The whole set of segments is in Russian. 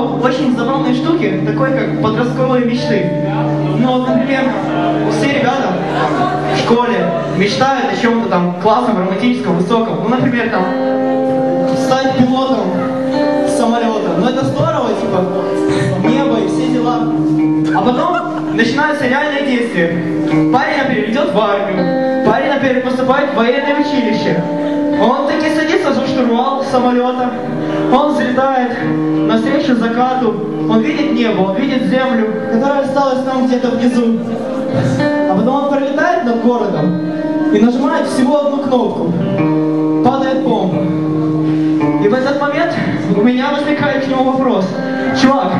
очень забавной штуке, такой как подростковые мечты. Ну вот, например, все ребята в школе мечтают о чем-то там классном, романтическом, высоком. Ну, например, там стать пилотом самолета. Ну это здорово, типа, небо и все дела. А потом начинаются реальные действия. Парень, например, идет в армию. Парень, например, поступает в военное училище. Он таки садится за штурвал самолета. Он взлетает навстречу закату. Он видит небо, он видит землю, которая осталась там где-то внизу. А потом он пролетает над городом и нажимает всего одну кнопку. Падает бомба. И в этот момент у меня возникает к нему вопрос. Чувак,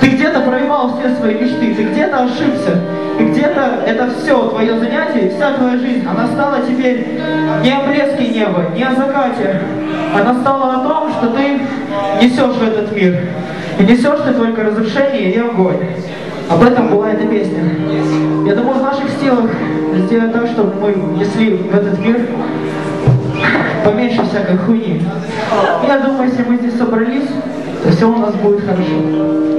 ты где-то проебал все свои мечты, ты где-то ошибся. И где-то это все, твое занятие, вся твоя жизнь, она стала теперь не о блеске неба, не о закате. Она стала о том, несешь в этот мир. И несешь ты только разрушение и огонь. Об этом была эта песня. Я думаю, в наших силах сделать так, чтобы мы несли в этот мир поменьше всякой хуйни. Я думаю, если мы здесь собрались, то все у нас будет хорошо.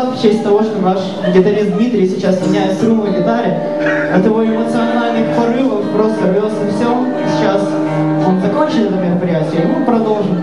доклад в честь того, что наш гитарист Дмитрий сейчас меняет струны на гитаре. От его эмоциональных порывов просто рвется все. Сейчас он закончит это мероприятие, и мы продолжим.